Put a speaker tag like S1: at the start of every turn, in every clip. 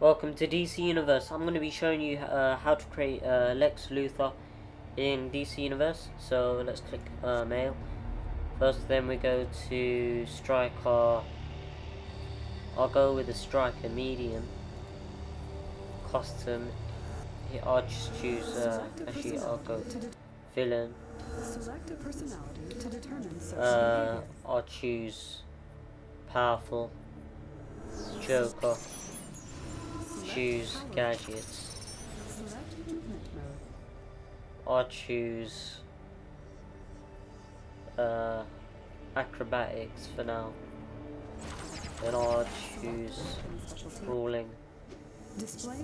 S1: Welcome to DC Universe. I'm going to be showing you uh, how to create uh, Lex Luthor in DC Universe. So let's click uh, Male. First then we go to Striker. I'll go with the Striker Medium. Custom. I'll just choose, uh, actually I'll go Villain.
S2: Select a personality to determine social
S1: Uh. I'll choose Powerful. Joker. Choose. Gadgets. I'll choose uh, acrobatics for now. Then I'll choose
S2: brawling.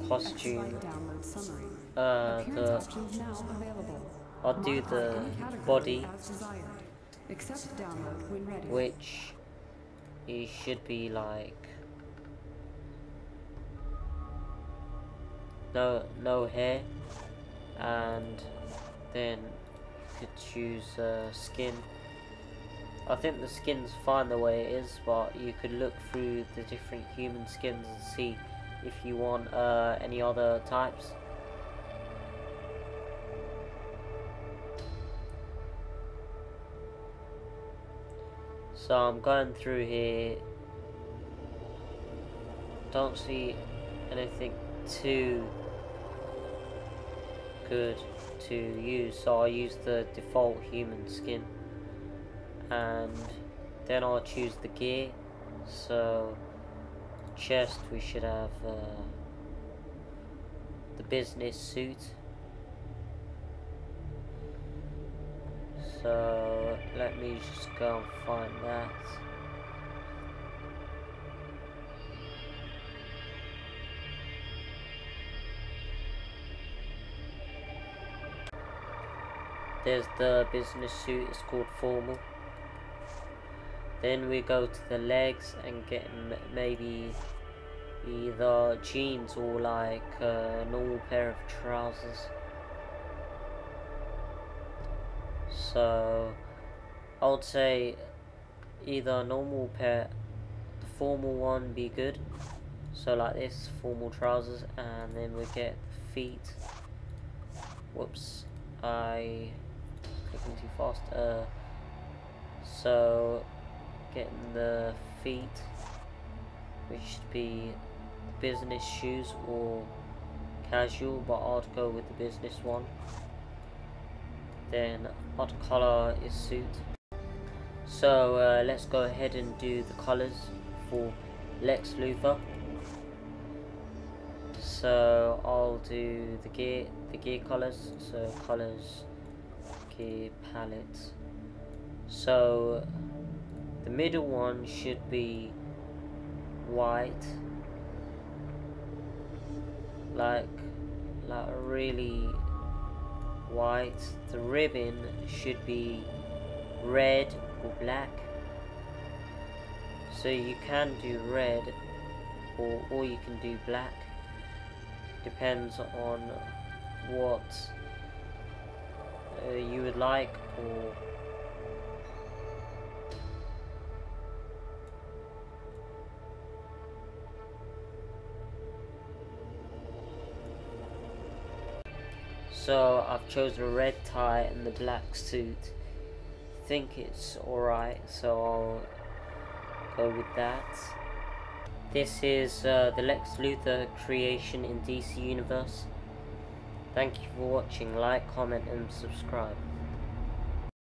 S1: Costume. Uh, the. I'll do the body, which it should be like no no hair, and then you could choose uh, skin. I think the skin's fine the way it is, but you could look through the different human skins and see if you want uh, any other types. So I'm going through here. Don't see anything too good to use, so I'll use the default human skin. And then I'll choose the gear. So chest we should have uh, the business suit. So let me just go and find that there's the business suit it's called formal then we go to the legs and get maybe either jeans or like a normal pair of trousers. So I would say either normal pair, the formal one be good. So like this, formal trousers, and then we get feet. Whoops, I too fast. Uh, so getting the feet, which should be business shoes or casual, but I'd go with the business one. Then odd color is suit. So uh, let's go ahead and do the colors for Lex Luthor. So I'll do the gear, the gear colors. So colors, palette. So the middle one should be white. Like like really white. The ribbon should be red or black. So you can do red or or you can do black. Depends on what uh, you would like or So I've chosen a red tie and the black suit. think it's alright, so I'll go with that. This is uh, the Lex Luthor creation in DC Universe. Thank you for watching, like, comment and subscribe.